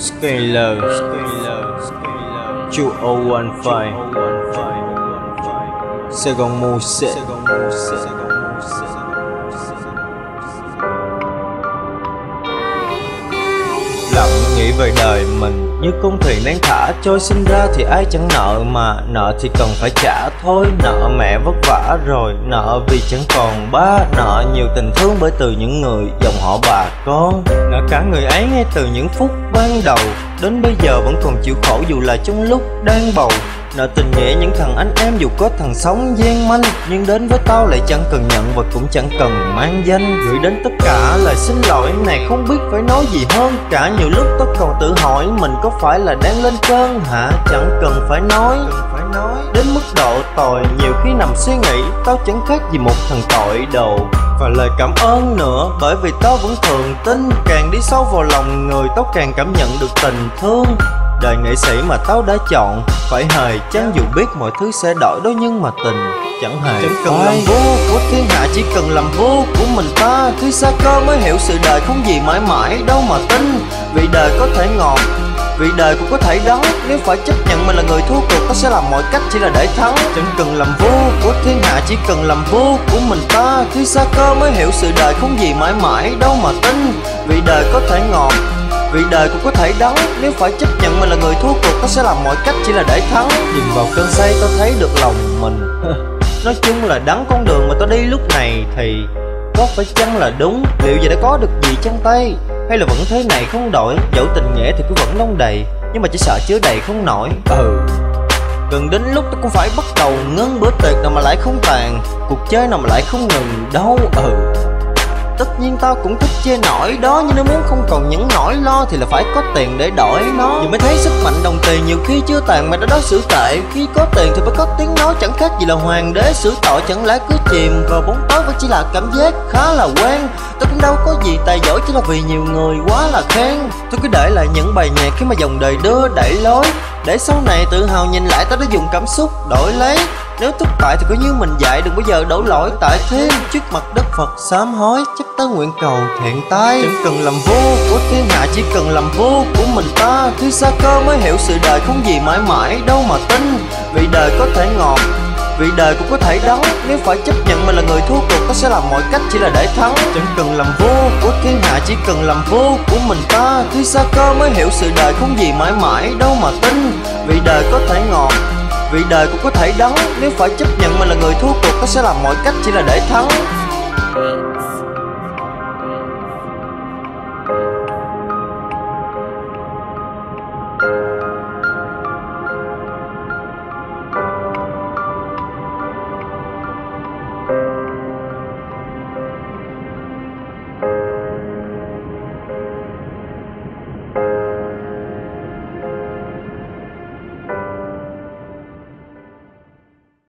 Skyler Chu 015 Sài Gòn Mù Sệ. Lặng nghĩ về đời mình. Như con thuyền nén thả trôi sinh ra thì ai chẳng nợ mà. Nợ thì cần phải trả thôi. Nợ mẹ vất vả rồi. Nợ vì chẳng còn ba. Nợ nhiều tình thương bởi từ những người dòng họ bà con. Nợ cả người ấy ngay từ những phút ban đầu. Đến bây giờ vẫn còn chịu khổ dù là trong lúc đang bầu. Nợ tình nghĩa những thằng anh em dù có thằng sống gian manh, Nhưng đến với tao lại chẳng cần nhận và cũng chẳng cần mang danh. Gửi đến tất cả lời xin lỗi, này không biết phải nói gì hơn Cả. Nhiều lúc tao còn tự hỏi mình có phải là đang lên cơn hả? Chẳng cần phải nói. Đến mức độ tồi, nhiều khi nằm suy nghĩ, Tao chẳng khác gì một thằng tội đồ. Và lời cảm ơn nữa, bởi vì tao vẫn thường tin. Càng đi sâu vào lòng người, tao càng cảm nhận được tình thương đời nghệ sĩ mà tao đã chọn. Phải hề chán dù biết mọi thứ sẽ đổi đó nhưng mà tình. Chẳng hề chẳng cần làm vua của thiên hạ chỉ cần làm vua của mình ta khi xa cơ mới hiểu sự đời không gì mãi mãi đâu mà tin. Vì đời có thể ngọt vì đời cũng có thể đắng. Nếu phải chấp nhận mình là người thua cuộc Ta sẽ làm mọi cách chỉ là để thắng. Chẳng cần làm vua của thiên hạ Chỉ cần làm vua của mình ta Khi xa cơ mới hiểu sự đời không gì mãi mãi đâu mà tin. Vì đời có thể ngọt vì đời cũng có thể đắng Nếu phải chấp nhận mình là người thua cuộc Ta sẽ làm mọi cách chỉ là để thắng. Nhìn vào cơn say ta thấy được lòng mình. Nói chung là đắng con đường mà ta đi lúc này Thì có phải chăng là đúng? Liệu giờ đã có được gì trong tay? Hay là vẫn thế này không đổi? Dẫu tình nghĩa thì cứ vẫn đông đầy Nhưng mà chỉ sợ chứa đầy không nổi. Ừ. Gần đến lúc tôi cũng phải bắt đầu ngưng bữa tiệc nào mà lại không tàn Cuộc chơi nào mà lại không ngừng đâu. Ừ Tất nhiên tao cũng thích chê nổi đó, Nhưng nếu muốn không còn những nỗi lo Thì là phải có tiền để đổi nó. Giờ mới thấy sức mạnh đồng tiền nhiều khi chưa tàn mà đã đối xử tệ. Khi có tiền thì phải có tiếng nói, Chẳng khác gì là hoàng đế xử tội. Chẳng lẽ cứ chìm vào bóng tối vẫn chỉ là cảm giác khá là quen? Tôi cũng đâu có gì tài giỏi Chỉ là vì nhiều người quá là khen. Tôi cứ để lại những bài nhạc khi mà dòng đời đưa đẩy lối. Để sau này tự hào nhìn lại, tao đã dùng cảm xúc đổi lấy nếu thất bại thì cứ như mình dạy, đừng bao giờ đổ lỗi. Tại thêm Trước mặt đất Phật sám hối, chắc ta nguyện cầu thiện tai. Chẳng cần làm vua của thiên hạ chỉ cần làm vua của mình ta Khi xa cơ mới hiểu sự đời không gì mãi mãi, đâu mà tin. Vì đời có thể ngọt, vì đời cũng có thể đắng. Nếu phải chấp nhận mình là người thua cuộc, Ta sẽ làm mọi cách chỉ là để thắng. Chẳng cần làm vua của thiên hạ Chỉ cần làm vua của mình ta Khi xa cơ mới hiểu sự đời không gì mãi mãi, đâu mà tin. Vì đời có thể ngọt vì đời cũng có thể đấu Nếu phải chấp nhận mình là người thua cuộc, Nó sẽ làm mọi cách chỉ là để thắng.